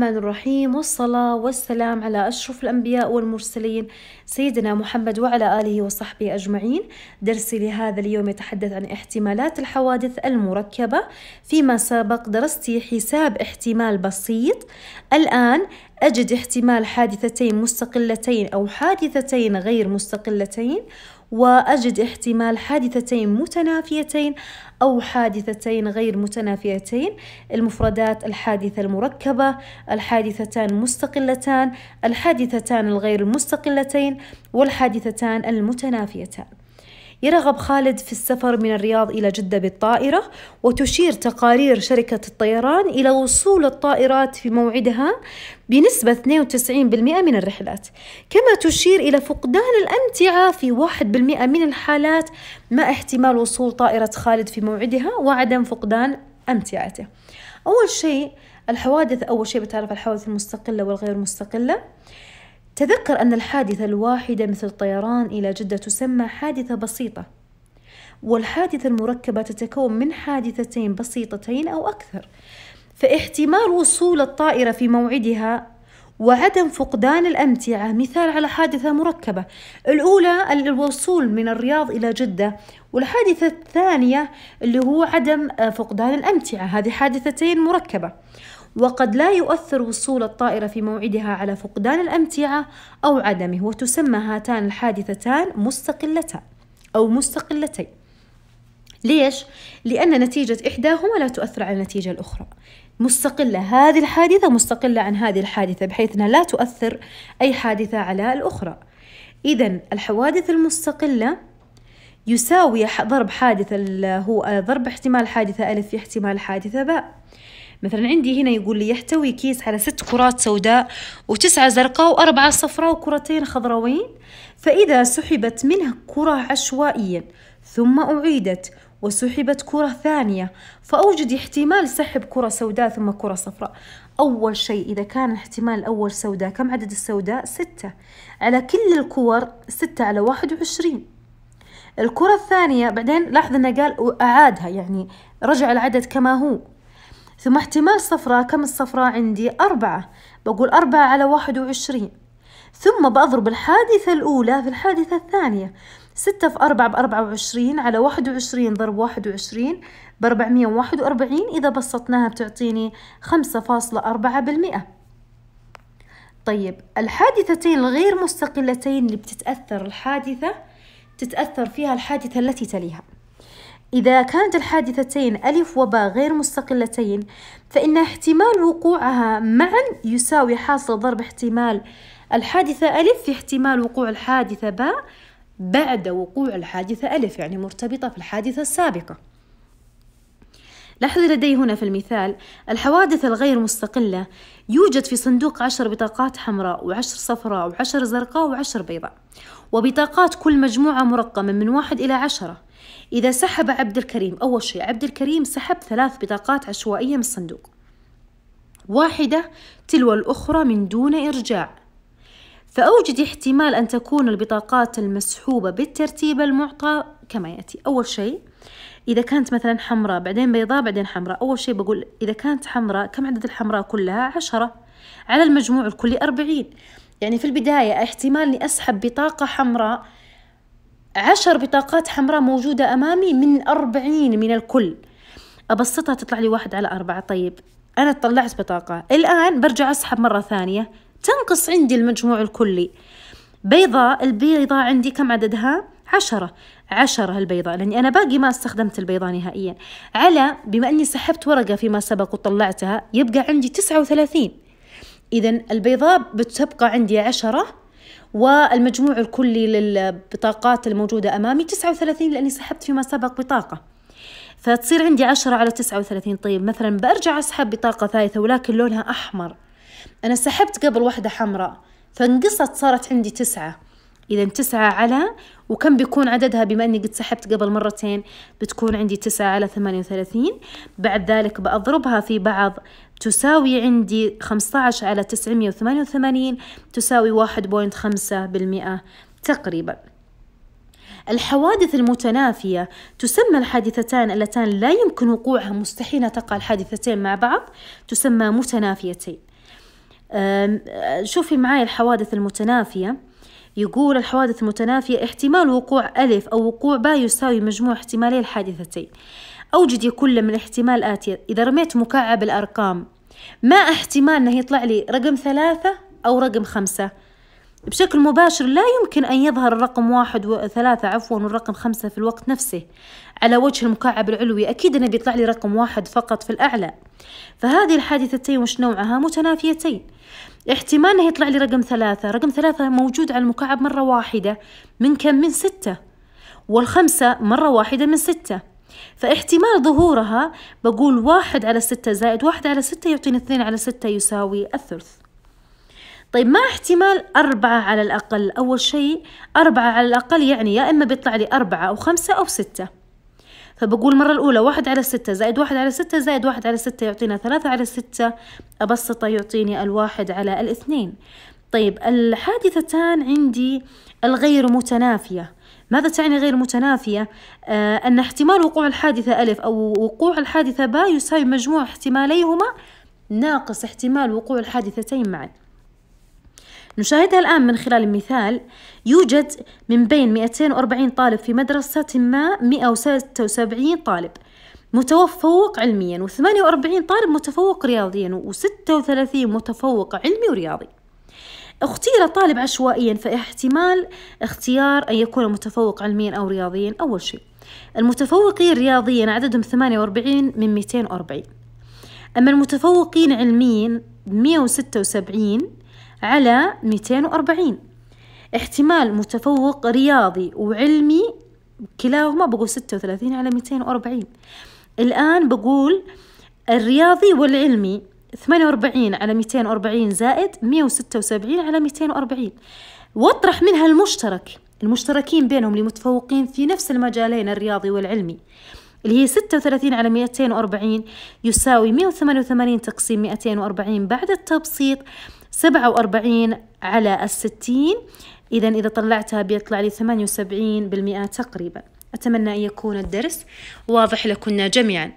الرحمن الرحيم والصلاة والسلام على أشرف الأنبياء والمرسلين سيدنا محمد وعلى آله وصحبه أجمعين. درسي لهذا اليوم يتحدث عن احتمالات الحوادث المركبة فيما سبق درست حساب احتمال بسيط. الآن أجد احتمال حادثتين مستقلتين أو حادثتين غير مستقلتين. وأجد احتمال حادثتين متنافيتين أو حادثتين غير متنافيتين المفردات الحادثة المركبة الحادثتان مستقلتان الحادثتان الغير المستقلتين والحادثتان المتنافيتان. يرغب خالد في السفر من الرياض إلى جدة بالطائرة وتشير تقارير شركة الطيران إلى وصول الطائرات في موعدها بنسبة 92% من الرحلات. كما تشير إلى فقدان الأمتعة في 1% من الحالات مع احتمال وصول طائرة خالد في موعدها وعدم فقدان أمتعته. أول شيء الحوادث أول شيء بتعرف الحوادث المستقلة والغير مستقلة. تذكر أن الحادثة الواحدة مثل الطيران إلى جدة تسمى حادثة بسيطة والحادثة المركبة تتكون من حادثتين بسيطتين أو أكثر فاحتمال وصول الطائرة في موعدها وعدم فقدان الأمتعة مثال على حادثة مركبة. الأولى الوصول من الرياض إلى جدة والحادثة الثانية اللي هو عدم فقدان الأمتعة هذه حادثتين مركبة. وقد لا يؤثر وصول الطائرة في موعدها على فقدان الأمتعة أو عدمه وتسمى هاتان الحادثتان مستقلتان أو مستقلتين. ليش؟ لأن نتيجة إحداهما لا تؤثر على النتيجة الأخرى. مستقلة هذه الحادثة مستقلة عن هذه الحادثة بحيث أنها لا تؤثر أي حادثة على الأخرى. إذا الحوادث المستقلة يساوي ضرب حادثة هو ضرب احتمال حادثة ألف في احتمال حادثة باء. مثلا عندي هنا يقول لي يحتوي كيس على ست كرات سوداء وتسعة زرقاء وأربعة صفراء وكرتين خضروين فإذا سحبت منها كرة عشوائيا ثم أعيدت وسحبت كرة ثانية فأوجد احتمال سحب كرة سوداء ثم كرة صفراء. أول شيء إذا كان احتمال الأول سوداء كم عدد السوداء؟ ستة. على كل الكور ستة على واحد وعشرين. الكرة الثانية بعدين لاحظ أنه قال أعادها يعني رجع العدد كما هو. ثم احتمال صفراء كم الصفراء عندي؟ أربعة. بقول أربعة على واحد وعشرين. ثم بضرب الحادثة الأولى في الحادثة الثانية. ستة في أربعة بأربعة وعشرين على واحد وعشرين ضرب واحد وعشرين بأربعمية وواحد وأربعين. إذا بسطناها بتعطيني خمسة فاصلة أربعة بالمئة. طيب الحادثتين الغير مستقلتين اللي بتتأثر الحادثة تتأثر فيها الحادثة التي تليها. إذا كانت الحادثتين ألف وباء غير مستقلتين فإن احتمال وقوعها معا يساوي حاصل ضرب احتمال الحادثة ألف في احتمال وقوع الحادثة باء بعد وقوع الحادثة ألف يعني مرتبطة في الحادثة السابقة. لاحظ لدي هنا في المثال الحوادث الغير مستقلة يوجد في صندوق عشر بطاقات حمراء وعشر صفراء وعشر زرقاء وعشر بيضاء وبطاقات كل مجموعة مرقمة من واحد إلى عشرة. إذا سحب عبد الكريم أول شيء عبد الكريم سحب ثلاث بطاقات عشوائية من الصندوق. واحدة تلو الأخرى من دون إرجاع. فأوجد احتمال أن تكون البطاقات المسحوبة بالترتيب المعطى كما يأتي. أول شيء إذا كانت مثلا حمراء بعدين بيضاء بعدين حمراء. أول شيء بقول إذا كانت حمراء كم عدد الحمراء كلها؟ عشرة. على المجموع الكلي أربعين. يعني في البداية احتمال إني أسحب بطاقة حمراء عشر بطاقات حمراء موجودة أمامي من أربعين من الكل. أبسطها تطلع لي واحد على أربعة. طيب أنا طلعت بطاقة. الآن برجع أسحب مرة ثانية. تنقص عندي المجموع الكلي. بيضاء البيضاء عندي كم عددها؟ عشرة. عشرة البيضاء لأني أنا باقي ما استخدمت البيضاء نهائيا. على بما أني سحبت ورقة فيما سبق وطلعتها يبقى عندي تسعة وثلاثين. إذا البيضاء بتبقى عندي عشرة. والمجموع الكلي للبطاقات الموجودة أمامي تسعة وثلاثين لأني سحبت فيما سبق بطاقة. فتصير عندي عشرة على تسعة وثلاثين. طيب مثلا برجع أسحب بطاقة ثالثة ولكن لونها أحمر. أنا سحبت قبل واحدة حمراء فانقصت صارت عندي تسعة. إذا تسعة على وكم بيكون عددها؟ بما أني قد سحبت قبل مرتين بتكون عندي تسعة على ثمانية وثلاثين. بعد ذلك بأضربها في بعض تساوي عندي خمسة عشر على تسعمية وثمانية وثمانين تساوي واحد بوينت خمسة بالمئة تقريبا. الحوادث المتنافية تسمى الحادثتان اللتان لا يمكن وقوعها مستحيل تقع الحادثتين مع بعض تسمى متنافيتين. شوفي معاي الحوادث المتنافية. يقول الحوادث المتنافية احتمال وقوع ألف أو وقوع باء يساوي مجموع احتمالي الحادثتين. أوجد كل من الاحتمال آتية. إذا رميت مكعب الأرقام ما احتمال أنه يطلع لي رقم ثلاثة أو رقم خمسة. بشكل مباشر لا يمكن أن يظهر الرقم واحد وثلاثة عفوا والرقم خمسة في الوقت نفسه. على وجه المكعب العلوي أكيد أنه بيطلع لي رقم واحد فقط في الأعلى. فهذه الحادثتين وش نوعها؟ متنافيتين. احتمال أنه يطلع لي رقم ثلاثة. رقم ثلاثة موجود على المكعب مرة واحدة من كم؟ من ستة. والخمسة مرة واحدة من ستة. فاحتمال ظهورها بقول واحد على ستة زائد واحد على ستة يعطيني اثنين على ستة يساوي الثلث. طيب ما احتمال أربعة على الأقل؟ أول شيء أربعة على الأقل يعني يا إما بيطلع لي أربعة أو خمسة أو ستة. فبقول المرة الأولى واحد على ستة زائد واحد على ستة زائد واحد على ستة يعطينا ثلاثة على ستة. أبسطة يعطيني الواحد على الاثنين. طيب الحادثتان عندي الغير متنافية. ماذا تعني غير متنافية؟ آه أن احتمال وقوع الحادثة ألف أو وقوع الحادثة باء يساوي مجموع احتماليهما ناقص احتمال وقوع الحادثتين معا. نشاهدها الآن من خلال المثال. يوجد من بين 240 طالب في مدرسة ما 176 طالب. متفوق علميا و48 طالب متفوق رياضيا و36 متفوق علمي ورياضي. اختير طالب عشوائيا فاحتمال اختيار أن يكون متفوق علميا أو رياضيا. أول شيء المتفوقين رياضيا عددهم 48 من 240 أما المتفوقين علميا 176 على 240 احتمال متفوق رياضي وعلمي كلاهما بقول 36 على 240 الآن بقول الرياضي والعلمي 48 على 240 زائد 176 على 240 واطرح منها المشترك. المشتركين بينهم اللي متفوقين في نفس المجالين الرياضي والعلمي اللي هي 36 على 240 يساوي 188 تقسيم 240 بعد التبسيط 47 على الستين. إذا إذا طلعتها بيطلع لي 78 بالمئة تقريبا. أتمنى أن يكون الدرس واضح لكنا جميعا.